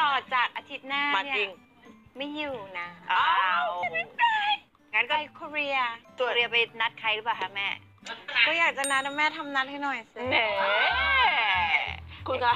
ต่อจากอาทิตย์หน้ามาเนี่ยไม่อยู่นะอ้าวงั้นไปเกาหลีตัวเรียไปนัดใครหรือเปล่าคะแม่ก็อยากจะนัดนะแม่ทำนัดให้หน่อยสิ แหมคุณคะ